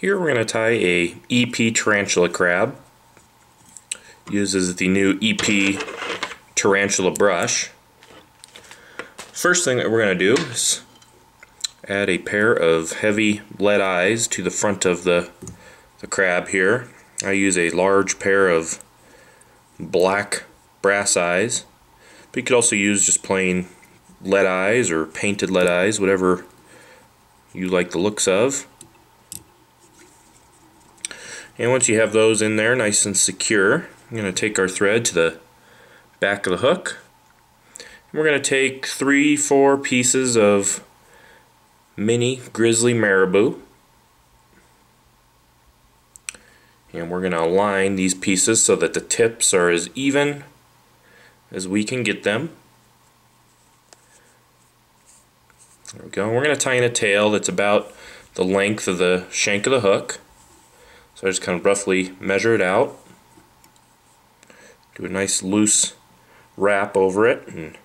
Here we're going to tie a EP tarantula crab. Uses the new EP tarantula brush. First thing that we're going to do is add a pair of heavy lead eyes to the front of the, the crab here. I use a large pair of black brass eyes. But you could also use just plain lead eyes or painted lead eyes, whatever you like the looks of. And once you have those in there nice and secure, I'm going to take our thread to the back of the hook. And we're going to take three, four pieces of mini grizzly marabou. And we're going to align these pieces so that the tips are as even as we can get them. There we go. We're going to tie in a tail that's about the length of the shank of the hook. So I just kind of roughly measure it out. Do a nice loose wrap over it and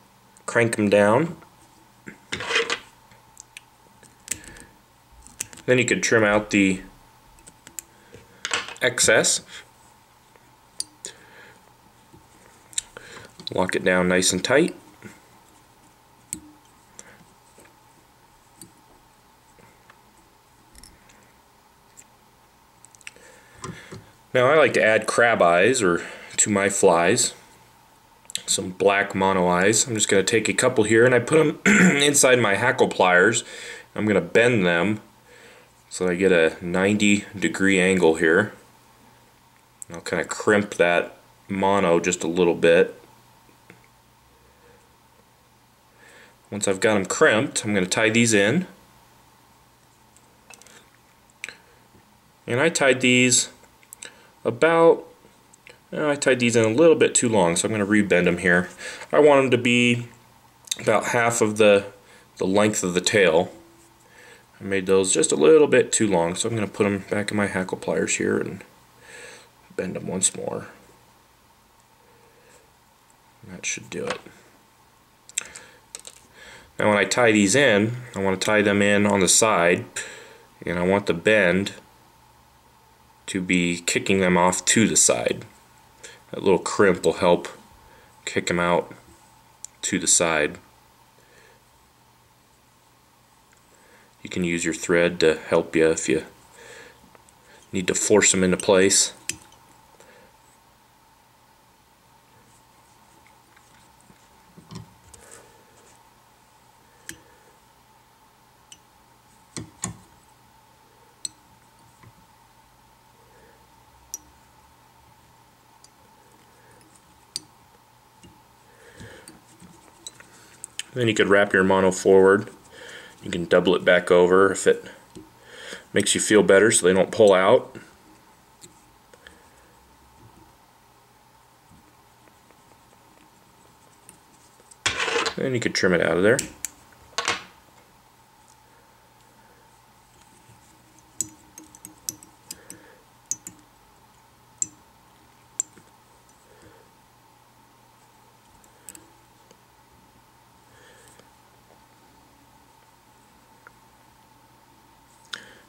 crank them down. Then you could trim out the excess. Lock it down nice and tight. Now I like to add crab eyes or to my flies. Some black mono eyes. I'm just going to take a couple here and I put them inside my hackle pliers. I'm going to bend them so I get a 90 degree angle here. I'll kind of crimp that mono just a little bit. Once I've got them crimped, I'm going to tie these in. And I tied these about, eh, I tied these in a little bit too long, so I'm going to rebend them here. I want them to be about half of the, the length of the tail. I made those just a little bit too long, so I'm going to put them back in my hackle pliers here and bend them once more. That should do it. Now when I tie these in, I want to tie them in on the side and I want the bend to be kicking them off to the side. That little crimp will help kick them out to the side. You can use your thread to help you if you need to force them into place. Then you could wrap your mono forward. You can double it back over if it makes you feel better so they don't pull out. And you could trim it out of there.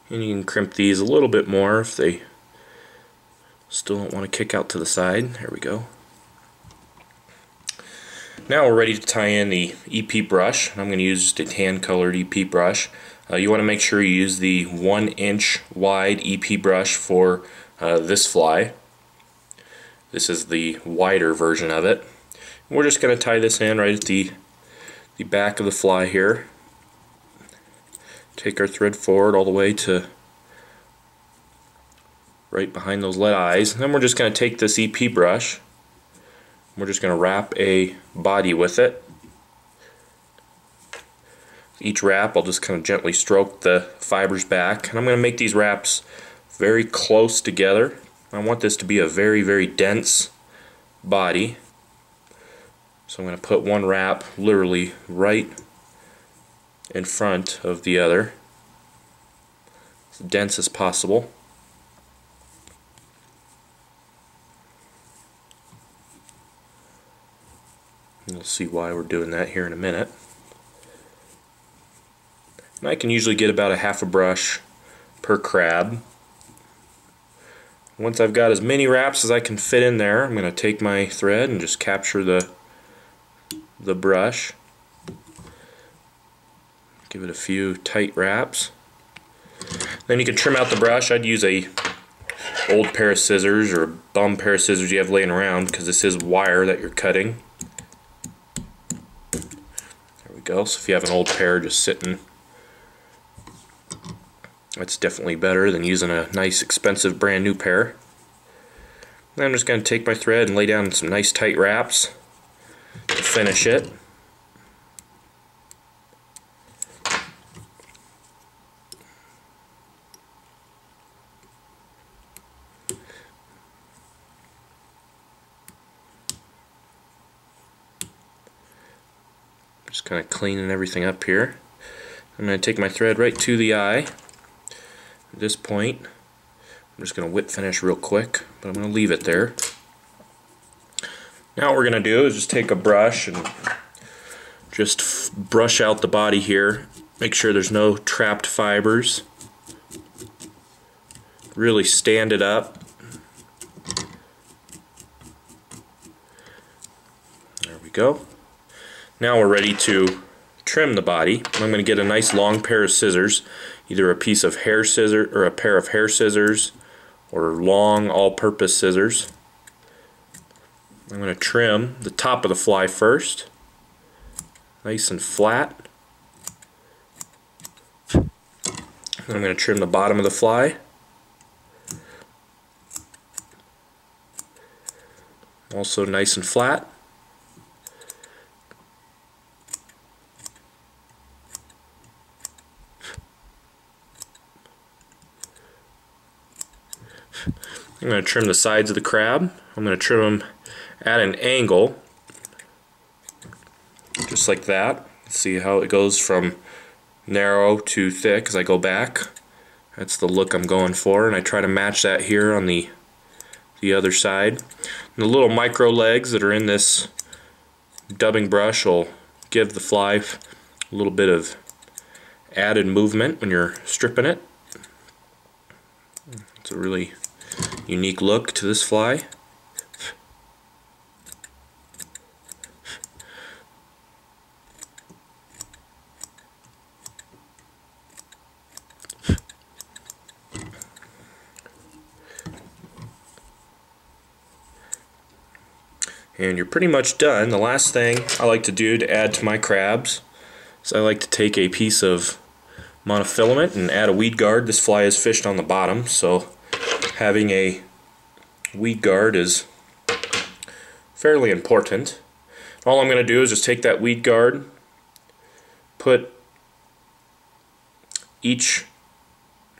And you can crimp these a little bit more if they still don't want to kick out to the side. There we go. Now we're ready to tie in the EP brush. I'm going to use just a tan colored EP brush. Uh, you want to make sure you use the one inch wide EP brush for uh, this fly. This is the wider version of it. We're just going to tie this in right at the, the back of the fly here take our thread forward all the way to right behind those lead eyes. And then we're just going to take this EP brush. We're just going to wrap a body with it. Each wrap I'll just kind of gently stroke the fibers back. And I'm going to make these wraps very close together. I want this to be a very, very dense body. So I'm going to put one wrap literally right in front of the other. As dense as possible. You'll see why we're doing that here in a minute. And I can usually get about a half a brush per crab. Once I've got as many wraps as I can fit in there, I'm going to take my thread and just capture the the brush. Give it a few tight wraps. Then you can trim out the brush. I'd use a old pair of scissors or a bum pair of scissors you have laying around because this is wire that you're cutting. There we go. So if you have an old pair just sitting, that's definitely better than using a nice expensive brand new pair. Then I'm just going to take my thread and lay down some nice tight wraps to finish it. Just kind of cleaning everything up here. I'm going to take my thread right to the eye. At this point, I'm just going to whip finish real quick, but I'm going to leave it there. Now what we're going to do is just take a brush and just brush out the body here. Make sure there's no trapped fibers. Really stand it up. There we go. Now we're ready to trim the body. I'm going to get a nice long pair of scissors, either a piece of hair scissor or a pair of hair scissors or long all-purpose scissors. I'm going to trim the top of the fly first, nice and flat. I'm going to trim the bottom of the fly. Also nice and flat. I'm going to trim the sides of the crab. I'm going to trim them at an angle, just like that. See how it goes from narrow to thick as I go back. That's the look I'm going for, and I try to match that here on the the other side. And the little micro legs that are in this dubbing brush will give the fly a little bit of added movement when you're stripping it. It's a really unique look to this fly. And you're pretty much done. The last thing I like to do to add to my crabs is I like to take a piece of monofilament and add a weed guard. This fly is fished on the bottom, so having a weed guard is fairly important. All I'm going to do is just take that weed guard, put each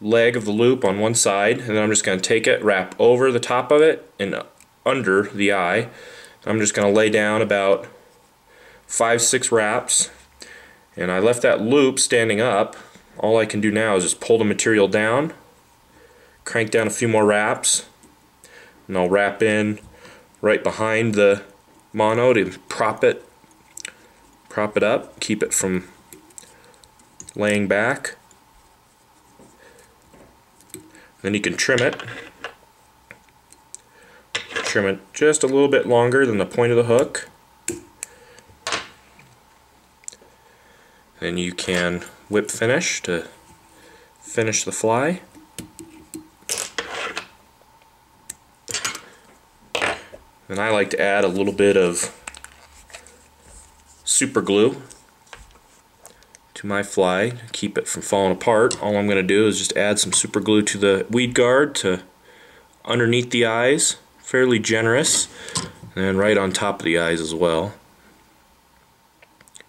leg of the loop on one side, and then I'm just going to take it, wrap over the top of it and under the eye. I'm just going to lay down about five, six wraps, and I left that loop standing up. All I can do now is just pull the material down, crank down a few more wraps and I'll wrap in right behind the mono to prop it prop it up keep it from laying back. Then you can trim it. Trim it just a little bit longer than the point of the hook. Then you can whip finish to finish the fly And I like to add a little bit of super glue to my fly to keep it from falling apart. All I'm going to do is just add some super glue to the weed guard to underneath the eyes, fairly generous, and right on top of the eyes as well.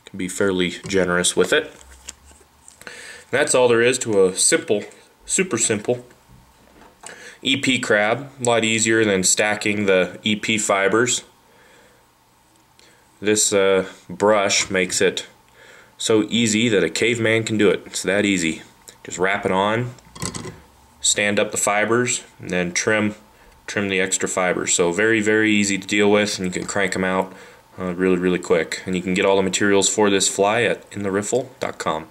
Can be fairly generous with it. And that's all there is to a simple, super simple EP crab, a lot easier than stacking the EP fibers. This uh, brush makes it so easy that a caveman can do it. It's that easy. Just wrap it on, stand up the fibers, and then trim trim the extra fibers. So very, very easy to deal with, and you can crank them out uh, really, really quick. And you can get all the materials for this fly at intheriffle.com.